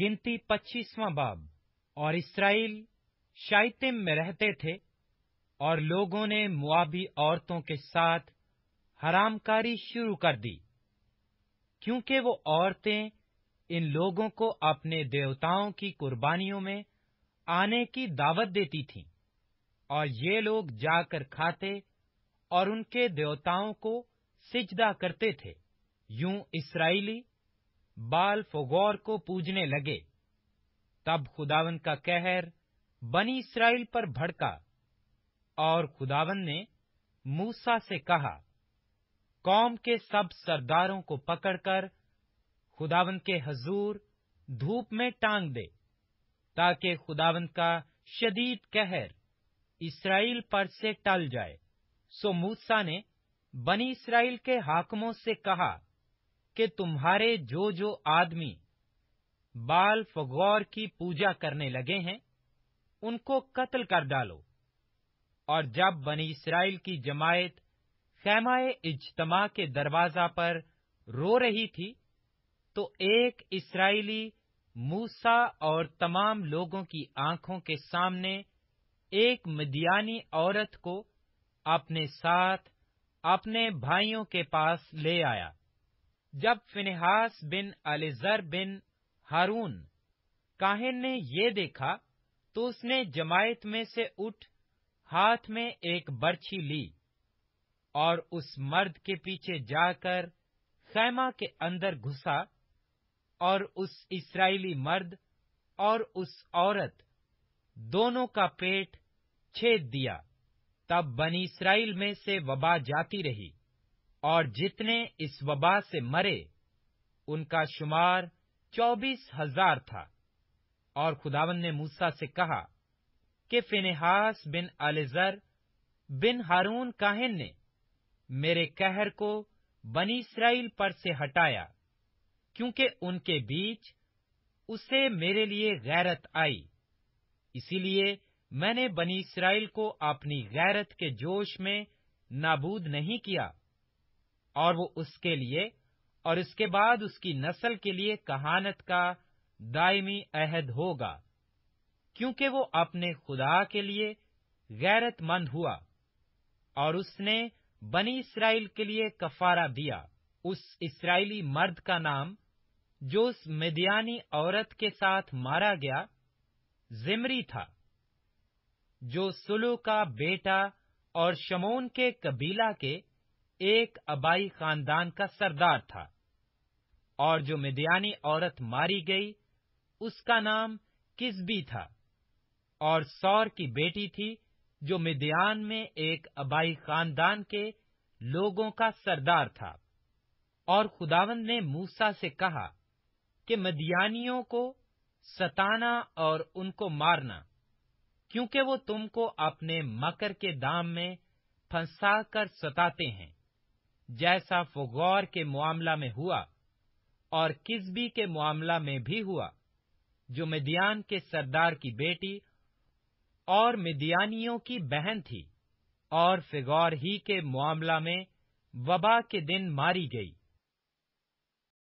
گنتی پچیسواں باب۔ اور اسرائیل شائتم میں رہتے تھے اور لوگوں نے موابی عورتوں کے ساتھ حرام کاری شروع کر دی۔ کیونکہ وہ عورتیں ان لوگوں کو اپنے دیوتاؤں کی قربانیوں میں آنے کی دعوت دیتی تھیں۔ اور یہ لوگ جا کر کھاتے اور ان کے دیوتاؤں کو سجدہ کرتے تھے۔ یوں اسرائیلی بال فوگور کو پوجنے لگے۔ تب خداون کا کہر بنی اسرائیل پر بھڑکا اور خداون نے موسا سے کہا، قوم کے سب سرداروں کو پکڑ کر خداون کے حضور دھوپ میں ٹانگ دے تاکہ خداون کا شدید کہر اسرائیل پر سے ٹل جائے۔ سو موسا نے بنی اسرائیل کے حاکموں سے کہا کہ تمہارے جو جو آدمی بال فغور کی پوجا کرنے لگے ہیں، ان کو قتل کر ڈالو۔ اور جب بنی اسرائیل کی جماعت خیمہ اجتماع کے دروازہ پر رو رہی تھی، تو ایک اسرائیلی موسا اور تمام لوگوں کی آنکھوں کے سامنے ایک مدیانی عورت کو اپنے ساتھ اپنے بھائیوں کے پاس لے آیا۔ جب فنحاس بن الزر بن ہارون کاہن نے یہ دیکھا تو اس نے جماعت میں سے اٹھ ہاتھ میں ایک برچھی لی اور اس مرد کے پیچھے جا کر خیمہ کے اندر گھسا اور اس اسرائیلی مرد اور اس عورت دونوں کا پیٹ چھید دیا تب بنی اسرائیل میں سے وبا جاتی رہی۔ اور جتنے اس وبا سے مرے، ان کا شمار چوبیس ہزار تھا۔ اور خداون نے موسا سے کہا کہ فنحاس بن الزر بن ہارون کاہن نے میرے کہر کو بنی اسرائیل پر سے ہٹایا، کیونکہ ان کے بیچ اسے میرے لیے غیرت آئی۔ اسی لیے میں نے بنی اسرائیل کو اپنی غیرت کے جوش میں نابود نہیں کیا۔ اور وہ اس کے لیے اور اس کے بعد اس کی نسل کے لیے کہانت کا دائمی عہد ہوگا، کیونکہ وہ اپنے خدا کے لیے غیرت مند ہوا اور اس نے بنی اسرائیل کے لیے کفارہ دیا۔ اس اسرائیلی مرد کا نام، جو اس مدیانی عورت کے ساتھ مارا گیا، زمری تھا، جو سلو کا بیٹا اور شمون کے قبیلہ کے ایک ابائی خاندان کا سردار تھا اور جو مدیانی عورت ماری گئی، اس کا نام کسبی تھا اور سور کی بیٹی تھی، جو مدیان میں ایک ابائی خاندان کے لوگوں کا سردار تھا۔ اور خداون نے موسا سے کہا کہ مدیانیوں کو ستانا اور ان کو مارنا، کیونکہ وہ تم کو اپنے مکر کے دام میں پھنسا کر ستاتے ہیں۔ جیسا فغور کے معاملہ میں ہوا اور کسبی کے معاملہ میں بھی ہوا، جو مدیان کے سردار کی بیٹی اور مدیانیوں کی بہن تھی اور فغور ہی کے معاملہ میں وبا کے دن ماری گئی۔